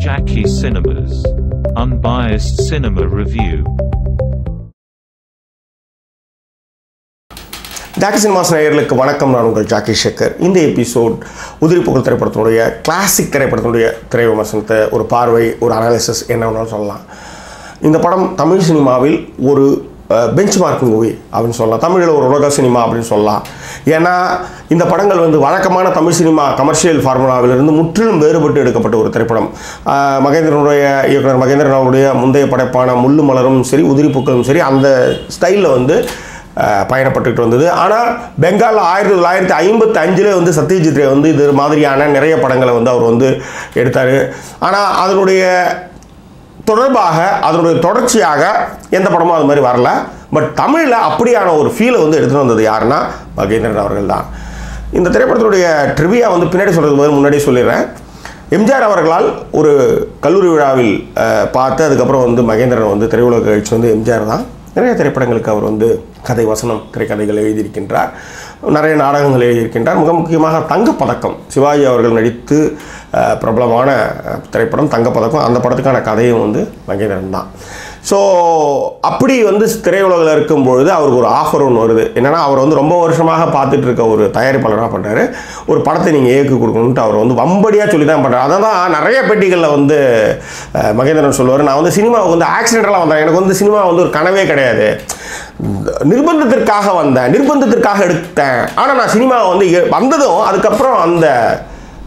Jackie Cinemas. Unbiased Cinema Review. Jackie Cinemas நேயர்களுக்கு வணக்கம் நான் உங்கள் ஜாக்கி ஷேக்கர் இந்த எபிசோட் உதிரி புகழ் திரைப்படத்தினுடைய கிளாசிக் திரைப்படத்தினுடைய திரை விமர்சனத்தை ஒரு பார்வை ஒரு அனாலிசிஸ் என்ன வேணாலும் சொல்லலாம் இந்த படம் தமிழ் சினிமாவில் ஒரு பெஞ்ச் மார்க் மூவி அப்படின்னு சொல்லலாம். தமிழில் ஒரு உலக சினிமா அப்படின்னு சொல்லலாம். ஏன்னா இந்த படங்கள் வந்து வழக்கமான தமிழ் சினிமா கமர்ஷியல் ஃபார்முலாவிலிருந்து முற்றிலும் வேறுபட்டு எடுக்கப்பட்ட ஒரு திரைப்படம். மகேந்திரனுடைய இயக்குனர் மகேந்திரன் அவருடைய முந்தைய படைப்பான முள்ளு மலரும் சரி உதிரிப்பூக்களும் சரி அந்த ஸ்டைலில் வந்து பயணப்பட்டுக்கிட்டு வந்தது. ஆனால் பெங்காலில் ஆயிரத்தி தொள்ளாயிரத்தி ஐம்பத்தி அஞ்சில் வந்து சத்யஜித் ரே வந்து இது மாதிரியான நிறைய படங்களை வந்து அவர் வந்து எடுத்தார். ஆனால் அதனுடைய தொடர்பாக அதனுடைய தொடர்ச்சியாக எந்த படமும் அது மாதிரி வரல. பட் தமிழில் அப்படியான ஒரு ஃபீலை வந்து எடுத்துகிட்டு வந்தது யாருன்னா மகேந்திரன் அவர்கள் தான் இந்த திரைப்படத்தினுடைய ட்ரிவியா வந்து பின்னாடி சொல்கிறது போது முன்னாடியே சொல்லிடுறேன். எம்ஜிஆர் அவர்களால் ஒரு கல்லூரி விழாவில் பார்த்து அதுக்கப்புறம் வந்து மகேந்திரன் வந்து திரையுலக கழிச்சு வந்து எம்ஜிஆர் தான். நிறைய திரைப்படங்களுக்கு அவர் வந்து கதை வசனம் திரைக்கதைகள் எழுதியிருக்கின்றார். நிறைய நாடகங்கள் எழுதியிருக்கின்றார். மிக முக்கியமாக தங்கப்பதக்கம். சிவாஜி அவர்கள் நடித்து பிரபலமான திரைப்படம் தங்கப்பதக்கம். அந்த படத்துக்கான கதையும் வந்து மகேந்திரன் தான் ஸோ அப்படி வந்து திரையுலகில் இருக்கும்பொழுது அவருக்கு ஒரு ஆஃபர் ஒன்று வருது. என்னென்னா அவர் வந்து ரொம்ப வருஷமாக பார்த்துட்டு இருக்க ஒரு தயாரிப்பாளராக பண்ணுறாரு ஒரு படத்தை நீங்கள் ஏக்கு கொடுக்கணுன்ட்டு அவர் வந்து வம்படியாக சொல்லி தான் பண்ணுறாரு அதை தான் நிறைய பெட்டிகளில் வந்து மகேந்திரன் சொல்லுவார் நான் வந்து சினிமாவுக்கு வந்து ஆக்சிடென்டலாக வந்தேன். எனக்கு வந்து சினிமா வந்து ஒரு கனவே கிடையாது. நிர்பந்தத்திற்காக வந்தேன். நிர்பந்தத்திற்காக எடுத்தேன். ஆனால் நான் சினிமாவை வந்து வந்ததும் அதுக்கப்புறம் அந்த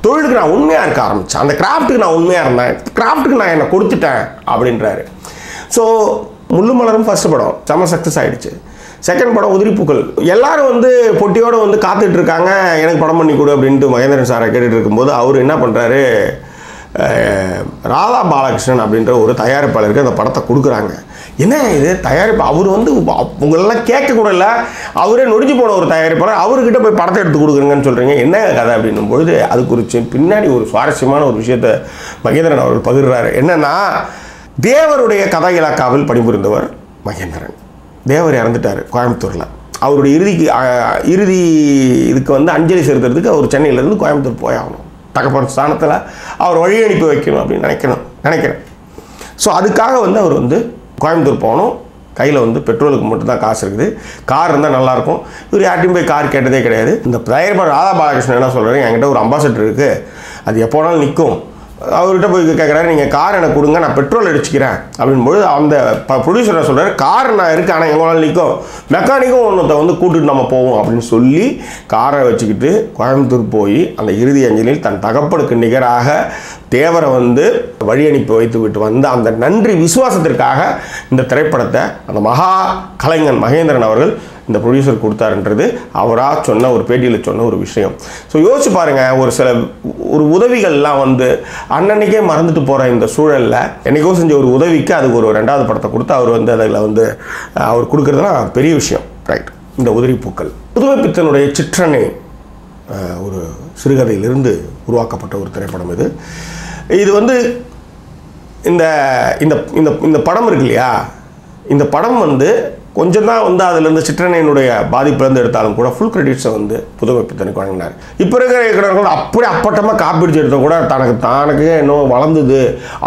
தொழிலுக்கு நான் உண்மையாக இருக்க ஆரம்பித்தேன் அந்த கிராஃப்ட்டுக்கு நான் உண்மையாக இருந்தேன். கிராஃப்ட்டுக்கு நான் என்னை கொடுத்துட்டேன். அப்படின்றாரு. ஸோ முள்ளு மலரும் ஃபர்ஸ்ட் படம். செம்ம சக்ஸஸ் ஆயிடுச்சு. செகண்ட் படம் உதிரிப்பூக்கள் எல்லாரும் வந்து பொட்டியோட வந்து காத்துட்டு இருக்காங்க எனக்கு படம் பண்ணி கொடு அப்படின்ட்டு மகேந்திரன் சாரை கேட்டுட்டு இருக்கும்போது அவர் என்ன பண்ணுறாரு ராதா பாலகிருஷ்ணன் அப்படின்ற ஒரு தயாரிப்பாளருக்கு அந்த படத்தை கொடுக்குறாங்க. என்ன இது? தயாரிப்பு அவர் வந்து உங்களெல்லாம் கேட்கக்கூட இல்லை. அவரே நொடிஞ்சு போன ஒரு தயாரிப்பாளர். அவர்கிட்ட போய் படத்தை எடுத்து கொடுக்குறீங்கன்னு சொல்கிறீங்க என்ன கதை அப்படின்னும் பொழுது அது குறித்து பின்னாடி ஒரு சுவாரஸ்யமான ஒரு விஷயத்தை மகேந்திரன் அவர்கள் பகிர்றாரு. என்னன்னா தேவருடைய கதை இலாக்காவில் பணிபுரிந்தவர் மகேந்திரன். தேவர் இறந்துட்டார் கோயம்புத்தூரில். அவருடைய இறுதிக்கு இறுதி இதுக்கு வந்து அஞ்சலி செலுத்துறதுக்கு அவர் சென்னையிலேருந்து கோயம்புத்தூர் போய் ஆகணும் தகப்பன் ஸ்தானத்தில் அவர் வழி அனுப்பி வைக்கணும் அப்படின்னு நினைக்கணும் நினைக்கிறேன். ஸோ அதுக்காக வந்து அவர் வந்து கோயம்புத்தூர் போகணும். கையில் வந்து பெட்ரோலுக்கு மட்டும்தான் காசு இருக்குது. கார் இருந்தால் நல்லாயிருக்கும். இவர் யார்ட்டையும் போய் கார் கேட்டதே கிடையாது. இந்த தயாரிப்பாளர் ராதா பாலகிருஷ்ணன் என்ன சொல்கிறாரு என்கிட்ட ஒரு அம்பாசடர் இருக்குது அது எப்போனாலும் நிற்கும். அவர்கிட்ட போய் கேட்குறாரு நீங்கள் கார் எனக்கு கொடுங்க நான் பெட்ரோல் அடிச்சுக்கிறேன். அப்படின்போது அந்த ப்ரொடியூசரை சொல்கிறார் கார் நான் இருக்கு ஆனால் எங்களால் நிற்கும் மெக்கானிக்கும் ஒன்றத்தை வந்து கூட்டிட்டு நம்ம போவோம் அப்படின்னு சொல்லி காரை வச்சுக்கிட்டு கோயம்புத்தூர் போய் அந்த இறுதி அஞ்சலில் தன் தகப்பனுக்கு நிகராக தேவரை வந்து வழி அனுப்பி வைத்து விட்டு வந்து அந்த நன்றி விசுவாசத்திற்காக இந்த திரைப்படத்தை அந்த மகா கலைஞன் மகேந்திரன் அவர்கள் இந்த ப்ரொடியூசர் கொடுத்தாருன்றது அவராக சொன்ன ஒரு பேட்டியில் சொன்ன ஒரு விஷயம். ஸோ யோசிச்சு பாருங்கள் ஒரு சில ஒரு உதவிகள்லாம் வந்து அன்னன்னைக்கே மறந்துட்டு போகிற இந்த சூழலில் என்னைக்கோ செஞ்ச ஒரு உதவிக்கு அதுக்கு ஒரு ரெண்டாவது படத்தை கொடுத்து அவர் வந்து அதில் வந்து அவர் கொடுக்குறதுலாம் பெரிய விஷயம். ரைட் இந்த உதிரி பூக்கள். புதுமை பித்தனுடைய சிற்றனை ஒரு சிறுகதையிலிருந்து உருவாக்கப்பட்ட ஒரு திரைப்படம் இது. இது வந்து இந்த இந்த இந்த இந்த படம் இருக்கு இல்லையா? இந்த படம் வந்து கொஞ்சம் தான் வந்து அதிலிருந்து சிற்றனையினுடைய பாதிப்புலேருந்து எடுத்தாலும் கூட ஃபுல் கிரெடிட்ஸை வந்து புதுமை பித்தனுக்கு வழங்கினார். இப்போ இருக்கிற இயக்குனர்கள் அப்படி அப்பட்டமாக காப்பிடிச்சு எடுத்த கூட தனக்கு தானுக்கு இன்னும் வளர்ந்தது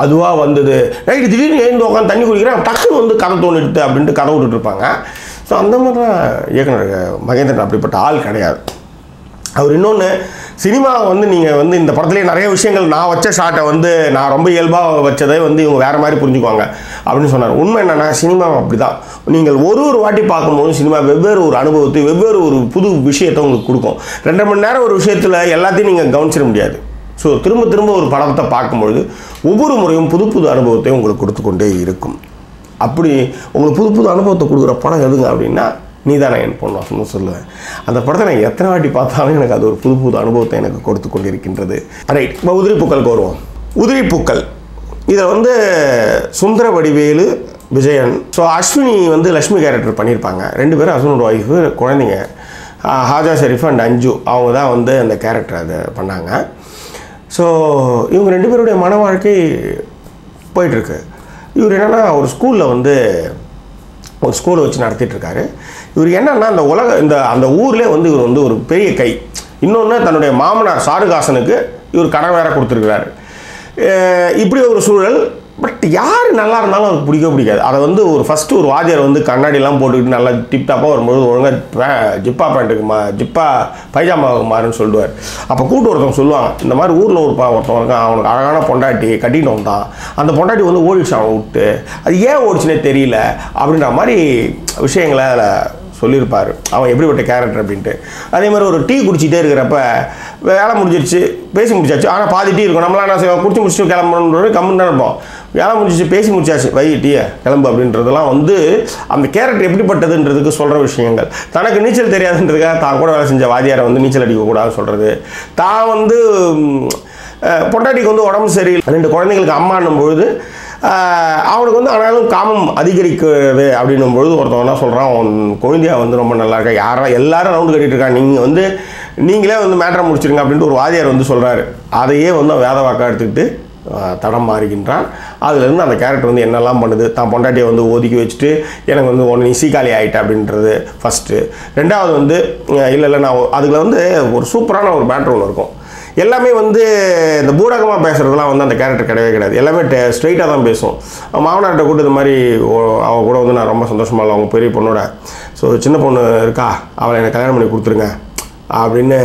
அதுவாக வந்தது. நைட்டு திடீர்னு எழுந்து உட்காந்து தண்ணி குடிக்கிறேன் டக்குன்னு வந்து கதை தோணிடுது அப்படின்ட்டு கதை விட்டுட்டு இருப்பாங்க. ஸோ அந்த மாதிரி தான் இயக்குனர் மகேந்திரன் அப்படிப்பட்ட ஆள் கிடையாது. அவர் இன்னொன்று சினிமா வந்து நீங்கள் வந்து இந்த படத்துலேயே நிறைய விஷயங்கள் நான் வச்ச ஷாட்டை வந்து நான் ரொம்ப இயல்பாக வச்சதை வந்து இவங்க வேறு மாதிரி புரிஞ்சுக்குவாங்க அப்படின்னு சொன்னார். உண்மை என்னென்னா சினிமா அப்படி தான் நீங்கள் ஒரு ஒரு வாட்டி பார்க்கும்போது சினிமா வெவ்வேறு ஒரு அனுபவத்தை வெவ்வேறு ஒரு புது விஷயத்தை உங்களுக்கு கொடுக்கும். ரெண்டரை மணி நேரம் ஒரு விஷயத்தில் எல்லாத்தையும் நீங்கள் கவனிச்சிட முடியாது. ஸோ திரும்ப திரும்ப ஒரு படத்தை பார்க்கும்பொழுது ஒவ்வொரு முறையும் புது புது அனுபவத்தை உங்களுக்கு கொடுத்து கொண்டே இருக்கும். அப்படி உங்களுக்கு புது புது அனுபவத்தை கொடுக்குற படம் எதுங்க அப்படின்னா நீ தானே என் பொண்ணு அப்படின்னு சொல்லுவேன். அந்த படத்தை நான் எத்தனை வாட்டி பார்த்தாலும் எனக்கு அது ஒரு புது புது அனுபவத்தை எனக்கு கொடுத்து கொண்டிருக்கின்றது. ரைட் இப்போ உதிரி பூக்களுக்கு வருவோம் உதிரி பூக்கள். இதில் வந்து சுந்தர வடிவேலு விஜயன் ஸோ அஸ்வினி வந்து லக்ஷ்மி கேரக்டர் பண்ணியிருப்பாங்க. ரெண்டு பேரும் அஸ்வினோட ஒய்ஃபு குழந்தைங்க. ஹாஜா ஷெரீஃப் அண்ட் அஞ்சு அவங்க தான் வந்து அந்த கேரக்டர் அதை பண்ணாங்க. ஸோ இவங்க ரெண்டு பேருடைய மன வாழ்க்கை போயிட்டுருக்கு இவர் என்னென்னா ஒரு ஸ்கூலில் வந்து ஒரு ஸ்கூலை வச்சு நடத்திட்டுருக்காரு இவர் என்னன்னா அந்த உலக இந்த அந்த ஊர்லேயே வந்து இவர் வந்து ஒரு பெரிய கை. இன்னொன்று தன்னுடைய மாமனார் சாருகாசனுக்கு இவர் கடன் வேற கொடுத்துருக்கிறாரு. இப்படி ஒரு சூழல் பட் யார் நல்லா இருந்தாலும் அவருக்கு பிடிக்க பிடிக்காது. அதை வந்து ஒரு ஃபஸ்ட்டு ஒரு வாத்தியார் வந்து கண்ணாடிலாம் போட்டுக்கிட்டு நல்லா டிப்டாப்பாக வரும்போது ஒழுங்காக ஜிப்பா பேண்ட்டுக்கு மா ஜிப்பா பைஜாமாவுக்கு மாறுன்னு சொல்லுவார். அப்போ கூட்டு ஒருத்தவங்க சொல்லுவாங்க இந்த மாதிரி ஊரில் ஒரு பா- ஒருத்தவன் இருக்கான் அவனுக்கு அழகான பொண்டாட்டி கட்டிட்டு வந்தான். அந்த பொண்டாட்டி வந்து ஓடிடுச்சு அவனை விட்டு. அது ஏன் ஓடிச்சுனே தெரியல அப்படின்ற மாதிரி விஷயங்களை அதில் சொல்லியிருப்பார். அவன் எப்படிப்பட்ட கேரக்டர் அப்படின்ட்டு. அதே மாதிரி ஒரு டீ குடிச்சிட்டே இருக்கிறப்ப வேலை முடிஞ்சிருச்சு பேசி முடிச்சாச்சு. ஆனால் பாதி டீ இருக்கும். நம்மளாம் என்ன செய்வோம்? குடிச்சு முடிச்சுட்டு கிளம்பணுன்ற கம்முன்னு தான் இருப்போம். வேலை முடிஞ்சிச்சு பேசி முடிச்சாச்சு. வை டீயை கிளம்பு அப்படின்றதெல்லாம் வந்து அந்த கேரக்டர் எப்படிப்பட்டதுன்றதுக்கு சொல்கிற விஷயங்கள். தனக்கு நீச்சல் தெரியாதுன்றதுக்காக தான் கூட வேலை செஞ்ச வாதியாரை வந்து நீச்சல் அடிக்கக்கூடாதுன்னு சொல்கிறது தான் வந்து பொட்டாட்டிக்கு பொண்டாட்டிக்கு வந்து உடம்பு சரியில்லை. ரெண்டு குழந்தைங்களுக்கு அம்மான்னும் பொழுது அவனுக்கு வந்து ஆனாலும் காமம் அதிகரிக்கிறது அப்படின்னும் பொழுது ஒருத்தவன் என்ன சொல்கிறான் அவன் குழந்தையா வந்து ரொம்ப நல்லா இருக்கா? யாரா எல்லாரும் ரவுண்டு கட்டிட்டு இருக்கான் நீங்கள் வந்து நீங்களே வந்து மேட்ரை முடிச்சிருங்க அப்படின்ட்டு ஒரு வாதியார் வந்து சொல்கிறாரு அதையே வந்து அவன் வேத வாக்காக எடுத்துக்கிட்டு தடம் மாறுகின்றான். அதுலேருந்து அந்த கேரக்டர் வந்து என்னெல்லாம் பண்ணுது? தான் பொண்டாட்டியை வந்து ஒதுக்கி வச்சுட்டு எனக்கு வந்து ஒன்று நீ ஆகிட்ட அப்படின்றது ஃபஸ்ட்டு ரெண்டாவது வந்து இல்லை இல்லை நான் அதில் வந்து ஒரு சூப்பரான ஒரு மேட்ரு ஒன்று இருக்கும். எல்லாமே வந்து இந்த பூடகமாக பேசுகிறதுலாம் வந்து அந்த கேரக்டர் கிடையவே கிடையாது. எல்லாமே ஸ்ட்ரைட்டாக தான் பேசும். அவன் மாமனார்கிட்ட கூட்டு இது மாதிரி ஓ- அவ கூட வந்து நான் ரொம்ப சந்தோஷமாக இல்லை. அவங்க பெரிய பொண்ணோட. ஸோ சின்ன பொண்ணு இருக்கா? அவளை எனக்கு கல்யாணம் பண்ணி கொடுத்துருங்க. அப்படின்னு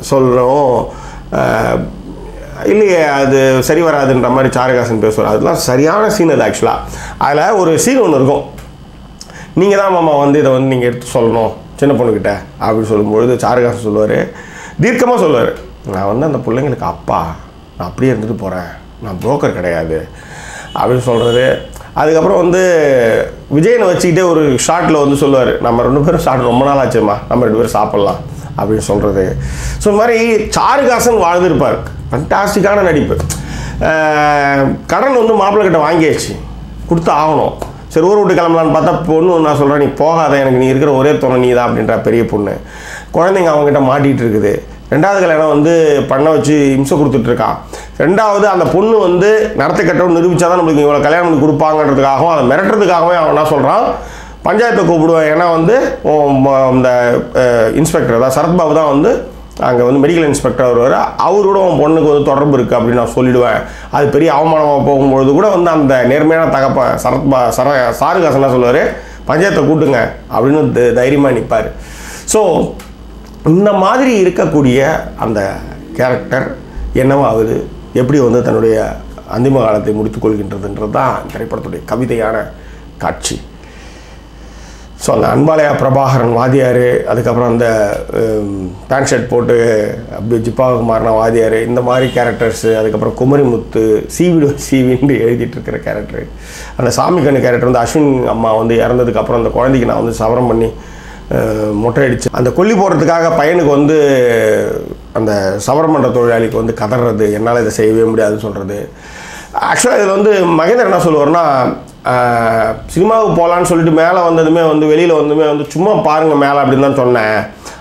சொல்கிறோம் இல்லையே அது சரி வராதுன்ற மாதிரி சாருகாசன் பேசுவார். அதெல்லாம் சரியான சீன் அது ஆக்சுவலாக அதில் ஒரு சீன் ஒன்று இருக்கும். நீங்கள் தான் மாமா வந்து இதை வந்து நீங்கள் எடுத்து சொல்லணும் சின்ன பொண்ணுக்கிட்ட அப்படின்னு சொல்லும்பொழுது சாருகாசன் சொல்லுவார். தீர்க்கமாக சொல்லுவார். நான் வந்து அந்த பிள்ளைங்களுக்கு அப்பா நான் அப்படியே இருந்துட்டு போகிறேன் நான் புரோக்கர் கிடையாது. அப்படின்னு சொல்கிறது அதுக்கப்புறம் வந்து விஜயனை வச்சுக்கிட்டே ஒரு ஷார்ட்டில் வந்து சொல்லுவார் நம்ம ரெண்டு பேரும் ஷார்ட் ரொம்ப நாள் ஆச்சுமா? நம்ம ரெண்டு பேரும் சாப்பிட்லாம். அப்படின்னு சொல்கிறது ஸோ இந்த மாதிரி சாருகாசன் வாழ்ந்திருப்பார் ஃபண்டாஸ்டிக்கான நடிப்பு. கடன் வந்து மாப்பிள்ளை கிட்ட வாங்கியாச்சு. கொடுத்து ஆகணும். சரி ஊர் விட்டு கிளம்பலான்னு பார்த்தா பொண்ணு நான் சொல்கிறேன் நீ போகாத எனக்கு நீ இருக்கிற ஒரே துணை நீ தான் அப்படின்ற பெரிய பொண்ணு. குழந்தைங்க அவங்ககிட்ட மாட்டிகிட்டு இருக்குது. ரெண்டாவது கல்யாணம் வந்து பண்ண வச்சு இம்சை கொடுத்துட்டு ரெண்டாவது அந்த பொண்ணு வந்து நடத்த கட்டவும் நிரூபிச்சா தான் நம்மளுக்கு இவ்வளோ கல்யாணம் பண்ணி கொடுப்பாங்கன்றதுக்காகவும் அதை மிரட்டுறதுக்காகவே அவன் என்ன சொல்கிறான் பஞ்சாயத்தை கூப்பிடுவேன். ஏன்னா வந்து உன் இந்த இன்ஸ்பெக்டர் தான் சரத்பாபு தான் வந்து அங்கே வந்து மெடிக்கல் இன்ஸ்பெக்டர் வருவார். அவரோட உன் பொண்ணுக்கு வந்து தொடர்பு இருக்குது அப்படின்னு நான் சொல்லிடுவேன். அது பெரிய அவமானமாக போகும்பொழுது கூட வந்து அந்த நேர்மையான தகப்ப சரத்பா சர சாருகாசன் என்ன சொல்லுவார்? பஞ்சாயத்தை கூட்டுங்க அப்படின்னு த- நிற்பார் ஸோ இந்த மாதிரி இருக்கக்கூடிய அந்த கேரக்டர் என்னவாகுது எப்படி வந்து தன்னுடைய அந்திம காலத்தை முடித்துக்கொள்கின்றதுன்றது தான் திரைப்படத்துடைய கவிதையான காட்சி. ஸோ அந்த அன்பாலயா பிரபாகரன் வாதியார் அதுக்கப்புறம் அந்த பேண்ட் ஷர்ட் போட்டு அப்படியே ஜிப்பாக மாறின வாதியார் இந்த மாதிரி கேரக்டர்ஸு அதுக்கப்புறம் குமரிமுத்து சீவிடு சீவின்னு எழுதிட்டு இருக்கிற கேரக்டர் அந்த சாமி கண்ணு கேரக்டர் வந்து அஸ்வின் அம்மா வந்து இறந்ததுக்கப்புறம் அந்த குழந்தைக்கு நான் வந்து சவரம் பண்ணி மொட்டை அடிச்சு அந்த கொல்லி போடுறதுக்காக பையனுக்கு வந்து அந்த சவரமன்ற தொழிலாளிக்கு வந்து கதறது என்னால் இதை செய்யவே முடியாதுன்னு சொல்கிறது ஆக்சுவலாக இதில் வந்து மகேந்திரன் என்ன சொல்லுவார்னா சினிமாவுக்கு போகலான்னு சொல்லிட்டு மேலே வந்ததுமே வந்து வெளியில் வந்ததுமே வந்து சும்மா பாருங்கள் மேலே அப்படின்னு தான் சொன்னேன்.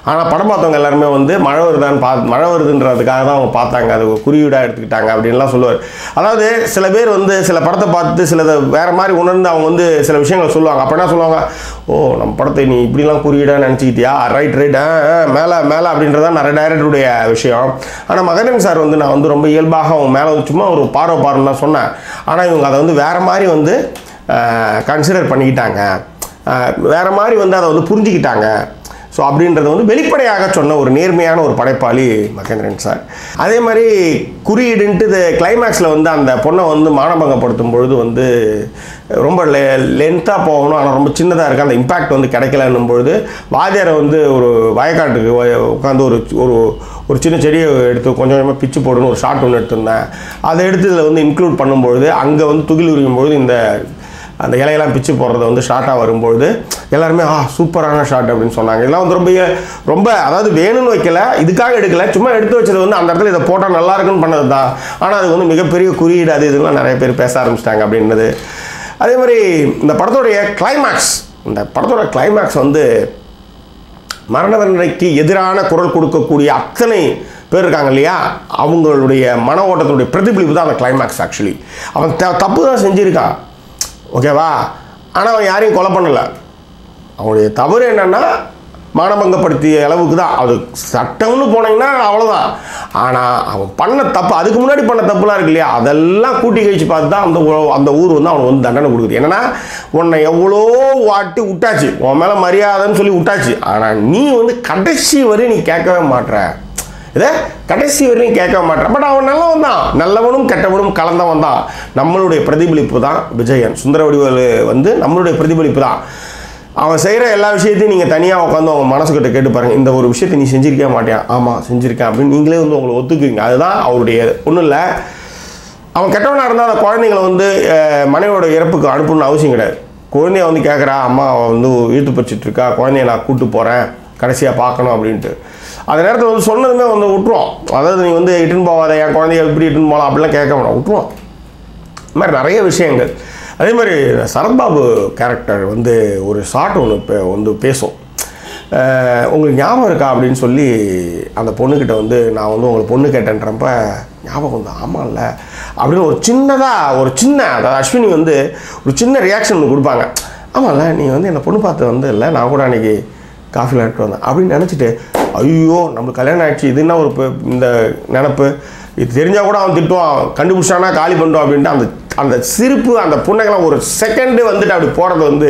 ஆனால் படம் பார்த்தவங்க எல்லாருமே வந்து மழை வருதான்னு பா மழை வருதுன்றதுக்காக தான் அவங்க பார்த்தாங்க. அது குறியீடாக எடுத்துக்கிட்டாங்க அப்படின்லாம் சொல்லுவார். அதாவது சில பேர் வந்து சில படத்தை பார்த்து சிலதை வேறு மாதிரி உணர்ந்து அவங்க வந்து சில விஷயங்களை சொல்லுவாங்க. அப்போ என்ன சொல்லுவாங்க? ஓ நம்ம படத்தை நீ இப்படிலாம் குறியீடாக நினச்சிக்கிட்டியா? ரைட் ரைட் மேலே மேலே அப்படின்றதான் நிறைய டைரக்டருடைய விஷயம். ஆனால் மகரன் சார் வந்து நான் வந்து ரொம்ப இயல்பாக அவங்க மேலே சும்மா ஒரு பார்வை பாருன்னு தான் சொன்னேன். ஆனால் இவங்க அதை வந்து வேறு மாதிரி வந்து கன்சிடர் பண்ணிக்கிட்டாங்க. வேறு மாதிரி வந்து அதை வந்து புரிஞ்சுக்கிட்டாங்க. ஸோ அப்படின்றத வந்து வெளிப்படையாக சொன்ன ஒரு நேர்மையான ஒரு படைப்பாளி மகேந்திரன் சார். அதே மாதிரி குறியீடுன்ட்டு இது கிளைமேக்ஸில் வந்து அந்த பொண்ணை வந்து மானபங்கப்படுத்தும் பொழுது வந்து ரொம்ப லெ லென்த்தாக போகணும். ஆனால் ரொம்ப சின்னதாக இருக்குது அந்த இம்பேக்ட் வந்து கிடைக்கலன்னும் பொழுது வாத்தியாரை வந்து ஒரு வயக்காட்டுக்கு உட்காந்து ஒரு ஒரு ஒரு சின்ன செடியை எடுத்து கொஞ்சம் கொஞ்சமாக பிச்சு போடுன்னு ஒரு ஷார்ட் ஒன்று எடுத்திருந்தேன். அதை எடுத்து இதில் வந்து இன்க்ளூட் பண்ணும்பொழுது அங்கே வந்து துகில் உரியும் பொழுது இந்த அந்த இலையெல்லாம் பிச்சு போடுறது வந்து ஷார்ட்டாக வரும்பொழுது எல்லாருமே ஆ சூப்பரான ஷார்ட் அப்படின்னு சொன்னாங்க. இதெல்லாம் வந்து ரொம்ப ரொம்ப அதாவது வேணும்னு வைக்கல இதுக்காக எடுக்கல சும்மா எடுத்து வச்சது வந்து அந்த இடத்துல இதை போட்டால் நல்லா இருக்குன்னு பண்ணது தான். ஆனால் அது வந்து மிகப்பெரிய குறியீடு அது இதெல்லாம் நிறைய பேர் பேச ஆரம்பிச்சிட்டாங்க அப்படின்றது அதே மாதிரி இந்த படத்தோடைய கிளைமேக்ஸ் இந்த படத்தோட கிளைமேக்ஸ் வந்து மரண தண்டனைக்கு எதிரான குரல் கொடுக்கக்கூடிய அத்தனை பேர் இருக்காங்க இல்லையா? அவங்களுடைய மன ஓட்டத்தினுடைய பிரதிபலிப்பு தான் அந்த கிளைமேக்ஸ் ஆக்சுவலி அவன் த தப்பு தான் செஞ்சுருக்கான். ஓகேவா ஆனால் அவன் யாரையும் கொலை பண்ணலை. அவனுடைய தவறு என்னென்னா மானபங்கப்படுத்திய அளவுக்கு தான். அது சட்டம்னு போனீங்கன்னா அவ்வளோதான் ஆனால் அவன் பண்ண தப்பு அதுக்கு முன்னாடி பண்ண தப்புலாம் இருக்கு இல்லையா? அதெல்லாம் கூட்டி கழிச்சு பார்த்து தான் அந்த அந்த ஊர் வந்து அவனுக்கு வந்து தண்டனை கொடுக்குது. என்னென்னா உன்னை எவ்வளோ வாட்டி விட்டாச்சு. உன் மேலே மரியாதைன்னு சொல்லி விட்டாச்சு. ஆனால் நீ வந்து கடைசி வரை நீ கேட்கவே மாட்ற. இதை கடைசி வரையும் கேட்க மாட்டேன். பட் அவன் நல்லவன் தான். நல்லவனும் கெட்டவனும் கலந்தவன் தான். நம்மளுடைய பிரதிபலிப்பு தான் விஜயன். சுந்தர வடிவல் வந்து நம்மளுடைய பிரதிபலிப்பு தான். அவன் செய்கிற எல்லா விஷயத்தையும் நீங்கள் தனியாக உட்காந்து அவங்க மனசுக்கிட்ட கேட்டு பாருங்கள் இந்த ஒரு விஷயத்தை நீ செஞ்சிருக்கே மாட்டேன் ஆமாம் செஞ்சுருக்கேன் அப்படின்னு நீங்களே வந்து உங்களை ஒத்துக்குவீங்க. அதுதான் அவருடைய ஒன்றும் இல்லை. அவன் கெட்டவனாக இருந்தால் அந்த குழந்தைங்களை வந்து மனைவியோட இறப்புக்கு அனுப்பணும்னு அவசியம் கிடையாது. குழந்தைய வந்து கேட்குறா அம்மா அவன் வந்து இழுத்து பறிச்சிட்ருக்கா குழந்தைய நான் கூப்பிட்டு போகிறேன் கடைசியாக பார்க்கணும் அப்படின்ட்டு. அந்த நேரத்தில் வந்து சொன்னதுமே வந்து விட்டுருவோம் அதாவது நீ வந்து இட்டுன்னு போவாத என் குழந்தைய எப்படி இட்டுன்னு போகலாம் அப்படிலாம் கேட்க வேணாம் விட்டுருவோம் இந்த மாதிரி நிறைய விஷயங்கள். அதே மாதிரி சரத்பாபு கேரக்டர் வந்து ஒரு ஷார்ட் ஒன்று இப்போ வந்து பேசும். உங்களுக்கு ஞாபகம் இருக்கா அப்படின்னு சொல்லி அந்த பொண்ணுக்கிட்ட வந்து நான் வந்து உங்களை பொண்ணு கேட்டேன்றப்ப ஞாபகம் தான் ஆமாம்ல அப்படின்னு ஒரு சின்னதாக ஒரு சின்ன அதாவது அஸ்வினி வந்து ஒரு சின்ன ரியாக்ஷன் ஒன்று கொடுப்பாங்க. ஆமாம்ல நீ வந்து என்னை பொண்ணு பார்த்து வந்து இல்லை நான் கூட அன்றைக்கி காஃபியில் எடுத்துட்டு வந்தேன் அப்படின்னு நினச்சிட்டு ஐயோ நம்மளுக்கு கல்யாணம் ஆயிடுச்சு இது என்ன ஒரு இந்த நினப்பு? இது தெரிஞ்சால் கூட அவன் திட்டுவான் கண்டுபிடிச்சானா காலி பண்ணிட்டோம் அப்படின்ட்டு அந்த அந்த சிரிப்பு அந்த புண்ணைகள்லாம் ஒரு செகண்டு வந்துட்டு அப்படி போகிறது வந்து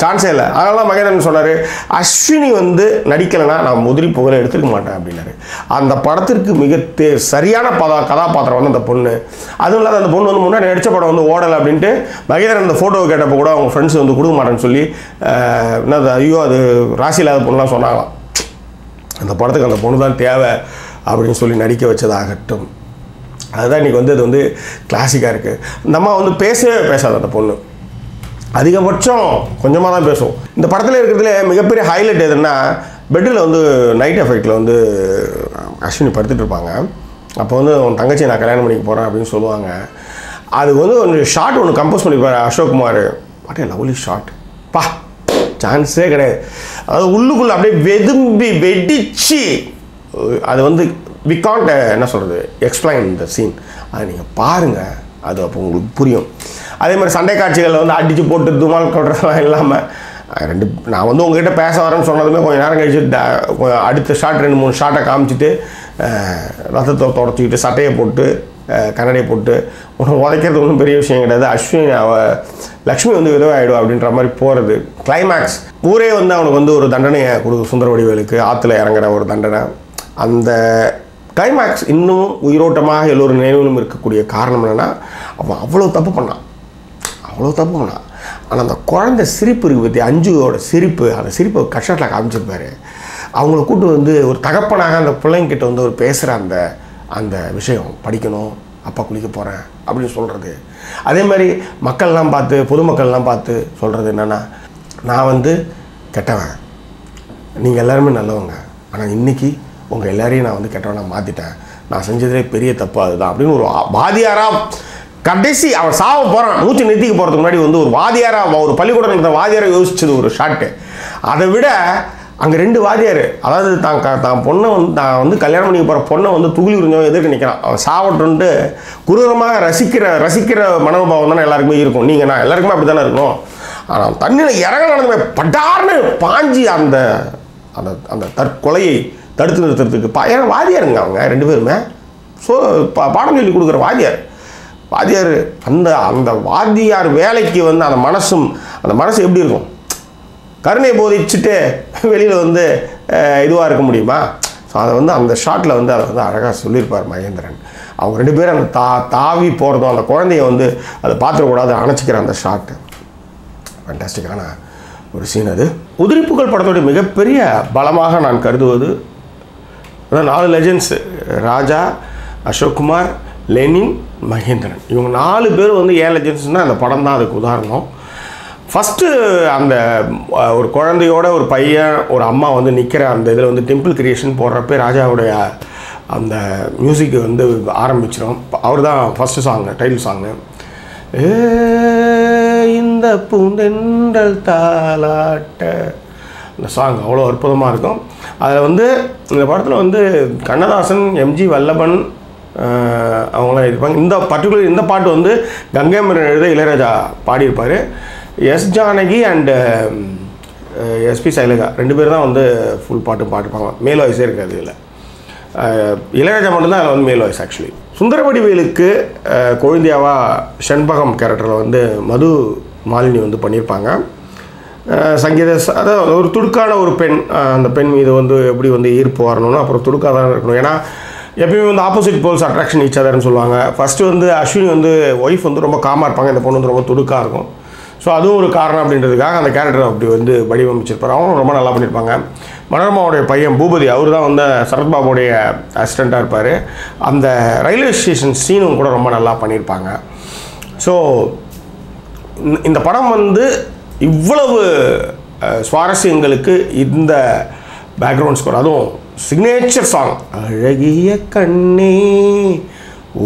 சான்ஸே இல்லை. அதனால தான் மகேந்திரன் சொன்னார் அஸ்வினி வந்து நடிக்கலைன்னா நான் முதிரி புகழை எடுத்துக்க மாட்டேன் அப்படின்னாரு. அந்த படத்திற்கு மிக தே சரியான பதா கதாபாத்திரம் வந்து அந்த பொண்ணு. அதுவும் இல்லாத அந்த பொண்ணு வந்து முன்னாடி நடித்த படம் வந்து ஓடலை அப்படின்ட்டு மகேந்திரன் அந்த ஃபோட்டோ கேட்டப்போ கூட அவங்க ஃப்ரெண்ட்ஸ் வந்து கொடுக்க மாட்டேன்னு சொல்லி என்னது ஐயோ அது ராசி இல்லாத பொண்ணுலாம் சொன்னாங்களாம். அந்த படத்துக்கு அந்த பொண்ணு தான் தேவை அப்படின்னு சொல்லி நடிக்க வச்சதாகட்டும். அதுதான் இன்றைக்கி வந்து அது வந்து கிளாசிக்காக இருக்குது இந்த அம்மா வந்து பேசவே பேசாது அந்த பொண்ணு. அதிகபட்சம் கொஞ்சமாக தான் பேசும் இந்த படத்தில் இருக்கிறதுல மிகப்பெரிய ஹைலைட் எதுன்னா பெட்டில் வந்து நைட் எஃபெக்டில் வந்து அஸ்வினி படுத்துட்டு இருப்பாங்க. அப்போ வந்து உன் தங்கச்சி நான் கல்யாணம் பண்ணிக்க போகிறேன் அப்படின்னு சொல்லுவாங்க. அது வந்து ஒரு ஷார்ட் ஒன்று கம்போஸ் பண்ணியிருப்பாரு Ashok Kumar what a lovely shot பா சான்ஸே கிடையாது. அதாவது உள்ளுக்குள்ளே அப்படியே வெதும்பி வெடித்து அது வந்து வி காண்ட் என்ன சொல்கிறது எக்ஸ்பிளைன் இந்த சீன் அதை நீங்கள் பாருங்கள் அது அப்போ உங்களுக்கு புரியும். அதே மாதிரி சண்டை காட்சிகளில் வந்து அடித்து போட்டு துமால் கொட்டுறதெல்லாம் இல்லாமல் ரெண்டு நான் வந்து உங்ககிட்ட பேச வரேன்னு சொன்னதுமே கொஞ்சம் நேரம் கழிச்சு ட- அடுத்த ஷாட் ரெண்டு மூணு ஷாட்டை காமிச்சிட்டு ரத்தத்தை தொடச்சிக்கிட்டு சட்டையை போட்டு கண்ணடை போட்டு உன்னை உதைக்கிறது ஒன்றும் பெரிய விஷயம் கிடையாது. அஸ்வினி அவ லக்ஷ்மி வந்து விதவாயிடும் அப்படின்ற மாதிரி போகிறது கிளைமேக்ஸ் ஊரே வந்து அவனுக்கு வந்து ஒரு தண்டனையை கொடுக்கும் சுந்தர வடிவேலுக்கு. ஆற்றுல இறங்குற ஒரு தண்டனை. அந்த கிளைமேக்ஸ் இன்னும் உயிரோட்டமாக எல்லோரும் நினைவிலும் இருக்கக்கூடிய காரணம் என்னென்னா அவன் அவ்வளோ தப்பு பண்ணான். அவ்வளோ தப்பு பண்ணான். ஆனால் அந்த குழந்தை சிரிப்பு இருக்குது பற்றி அஞ்சுவோட சிரிப்பு அந்த சிரிப்பை கஷ்டத்தில் காமிச்சிருப்பாரு. அவங்கள கூட்டு வந்து ஒரு தகப்பனாக அந்த பிள்ளைங்கிட்ட வந்து ஒரு பேசுகிற அந்த அந்த விஷயம் படிக்கணும் அப்பா குளிக்க போகிறேன் அப்படின்னு சொல்கிறது அதே மாதிரி மக்கள்லாம் பார்த்து பொதுமக்கள்லாம் பார்த்து சொல்கிறது என்னென்னா நான் வந்து கெட்டவன். நீங்கள் எல்லாருமே நல்லவங்க. ஆனால் இன்றைக்கி உங்கள் எல்லாரையும் நான் வந்து கெட்டவனாக மாற்றிட்டேன் நான் செஞ்சதே பெரிய தப்பு அதுதான் அப்படின்னு ஒரு வாதியாராக கடைசி அவன் சாவ போகிறான் மூச்சு நிறுத்திக்க போகிறதுக்கு முன்னாடி வந்து ஒரு வாதியாராக ஒரு பள்ளிக்கூடம் நடந்த வாதியாராக யோசிச்சது ஒரு ஷாட்டு அதை விட அங்கே ரெண்டு வாதியார் அதாவது தான் க தான் பொண்ணை வந்து தான் வந்து கல்யாணம் பண்ணி போகிற பொண்ணை வந்து துகிலி உறிஞ்சவன் எதிர்க்க நிற்கிறான் அவன் சாவட்டுன்ட்டு குரூரமாக ரசிக்கிற ரசிக்கிற மனோபாவம் தானே எல்லாருக்குமே இருக்கும். நீங்கள் நான் எல்லாருக்குமே அப்படி தானே இருக்கணும்? ஆனால் தண்ணியில் இறங்க நடந்தமே பட்டார்னு பாஞ்சி அந்த அந்த அந்த தற்கொலையை தடுத்து நிறுத்துறதுக்கு பா ஏன்னா வாதியாருங்க அவங்க ரெண்டு பேருமே. ஸோ பா பாடம் சொல்லி கொடுக்குற வாதியார் வாதியார் அந்த அந்த வாத்தியார் வேலைக்கு வந்து அந்த மனசும் அந்த மனசு எப்படி இருக்கும்? கருணையை போதிச்சுட்டு வெளியில் வந்து இதுவாக இருக்க முடியுமா? ஸோ அதை வந்து அந்த ஷாட்டில் வந்து அதை வந்து அழகாக சொல்லியிருப்பார் மகேந்திரன். அவங்க ரெண்டு பேரும் அந்த தா தாவி போகிறதும் அந்த குழந்தைய வந்து அதை பார்த்துடக்கூடாது அணைச்சிக்கிற அந்த ஷாட்டு ஃபண்டாஸ்டிக்கான ஒரு சீன் அது. உதிரிப்புகள் படத்தோடைய மிகப்பெரிய பலமாக நான் கருதுவது அதான் நாலு லெஜெண்ட்ஸ் ராஜா அசோக்குமார் லெனின் மகேந்திரன். இவங்க நாலு பேர் வந்து ஏன் லெஜெண்ட்ஸ்னால் அந்த படம் தான் அதுக்கு உதாரணம். ஃபஸ்ட்டு அந்த ஒரு குழந்தையோட ஒரு பையன் ஒரு அம்மா வந்து நிற்கிற அந்த இதில் வந்து டெம்பிள் கிரியேஷன் போடுறப்ப ராஜாவுடைய அந்த மியூசிக் வந்து ஆரம்பிச்சிடும் அவர் தான் ஃபஸ்ட்டு சாங்கு டைட்டில் சாங்கு ஏ இந்த பூந்தென்றல் தாலாட்ட. இந்த சாங் அவ்வளோ அற்புதமாக இருக்கும். அதில் வந்து இந்த படத்தில் வந்து கண்ணதாசன் எம்ஜி வல்லபன் அவங்களாம் இருப்பாங்க. இந்த பர்டிகுலர் இந்த பாட்டு வந்து கங்கை மரன் எழுத இளையராஜா பாடியிருப்பார். S Janaki and SP Sailaja ரெண்டு பேர் தான் வந்து ஃபுல் பாட்டு பாட்டுப்பாங்க மேல் வயசே இருக்காது இதில். இளையராஜா மட்டும்தான் அதில் வந்து மேல் வாய்ஸ் ஆக்சுவலி சுந்தரவடிவேலுக்கு அஹ், கொழுந்தியாவா செண்பகம் கேரக்டரில் வந்து மது மாலினி வந்து பண்ணியிருப்பாங்க சங்கீத அதாவது ஒரு துடுக்கான ஒரு பெண் அந்த பெண் மீது வந்து எப்படி வந்து ஈர்ப்பு வரணும்னு அப்புறம் துடுக்காக தான் இருக்கணும். ஏன்னா எப்பயுமே வந்து ஆப்போசிட் போல்ஸ் அட்ராக்ஷன் ஈச் அதர்னு சொல்லுவாங்க. ஃபஸ்ட்டு வந்து அஸ்வினி வந்து ஒய்ஃப் வந்து ரொம்ப காமாக இருப்பாங்க. இந்த பொண்ணு வந்து ரொம்ப துடுக்காக இருக்கும். ஸோ அதுவும் ஒரு காரணம் அப்படின்றதுக்காக அந்த கேரக்டரை அப்படி வந்து வடிவமைச்சிருப்பார். அவங்களும் ரொம்ப நல்லா பண்ணியிருப்பாங்க மனோரமாவுடைய பையன் பூபதி அவர் தான் வந்து சரத்பாபுடைய அசிஸ்டண்ட்டாக இருப்பார். அந்த ரயில்வே ஸ்டேஷன் சீனும் கூட ரொம்ப நல்லா பண்ணியிருப்பாங்க ஸோ இந்த- இந்த படம் வந்து இவ்வளவு சுவாரஸ்யங்களுக்கு இந்த பேக்ரவுண்ட் ஸ்கோர் அதுவும் சிக்னேச்சர் சாங் அழகிய கண்ணே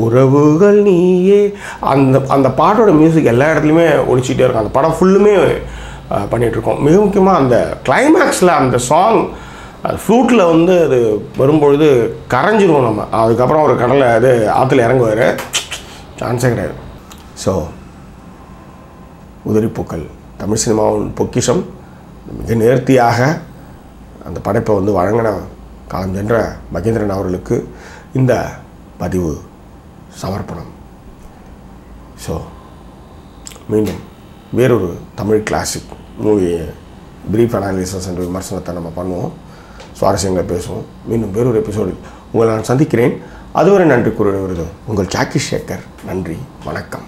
உறவுகள் நீயே. அந்த அந்த பாட்டோட மியூசிக் எல்லா இடத்துலையுமே ஒழிச்சிட்டே இருக்கும். அந்த படம் ஃபுல்லுமே பண்ணிகிட்ருக்கோம் மிக முக்கியமாக அந்த கிளைமேக்ஸில் அந்த சாங் அது ஃப்ளூட்டில் வந்து அது வரும்பொழுது கரைஞ்சிரும் நம்ம. அதுக்கப்புறம் ஒரு கடலை அது ஆற்றுல இறங்குவார். சான்ஸே கிடையாது. ஸோ உதிரிப்பூக்கள் தமிழ் சினிமாவின் பொக்கிஷம் மிக நேர்த்தியாக அந்த படைப்பை வந்து வழங்கின காலம் சென்ற மகேந்திரன் அவர்களுக்கு இந்த பதிவு சமர்ப்பணம். ஸோ மீண்டும் வேறொரு Tamil classic movie brief analysis என்ற விமர்சனத்தை நம்ம பண்ணுவோம். சுவாரஸ்யங்களை பேசுவோம். மீண்டும் வேறொரு எபிசோடில் உங்களை நான் சந்திக்கிறேன். அதுவரை நன்றி கூறுவது உங்கள் ஜாக்கி சேகர். நன்றி. வணக்கம்.